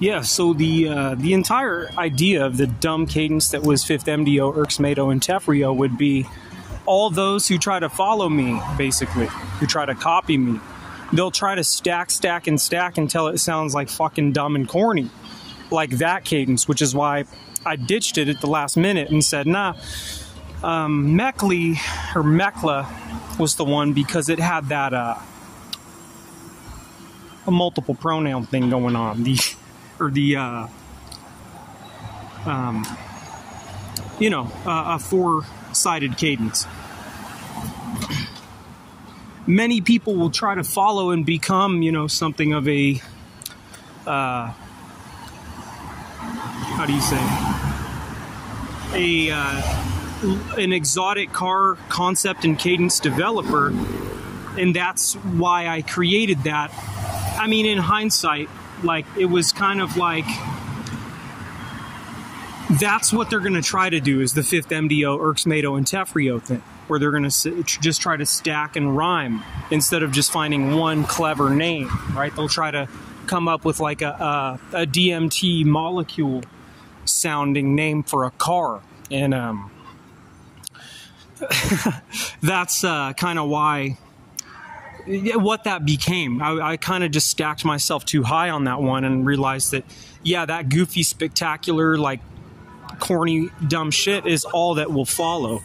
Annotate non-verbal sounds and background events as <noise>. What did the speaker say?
Yeah, so the uh, the entire idea of the dumb cadence that was Fifth MDO, Erxmedo, and Tefrio would be all those who try to follow me, basically, who try to copy me. They'll try to stack, stack, and stack until it sounds like fucking dumb and corny, like that cadence, which is why I ditched it at the last minute and said, nah. Um, Meckley or Mekla was the one because it had that uh, a multiple pronoun thing going on. The or the uh, um, you know uh, a four-sided cadence. Many people will try to follow and become you know something of a uh, how do you say a uh, an exotic car concept and cadence developer and that's why I created that. I mean, in hindsight, like it was kind of like that's what they're going to try to do is the fifth MDO, Erxmedo, and Tefrio thing, where they're going to just try to stack and rhyme instead of just finding one clever name, right? They'll try to come up with like a, a, a DMT molecule sounding name for a car. And um, <laughs> that's uh, kind of why what that became. I, I kind of just stacked myself too high on that one and realized that, yeah, that goofy, spectacular, like corny, dumb shit is all that will follow.